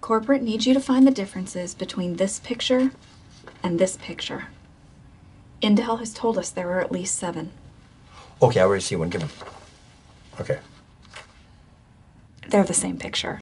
Corporate needs you to find the differences between this picture and this picture. Intel has told us there are at least seven. Okay, I already see one. Give him. Okay. They're the same picture.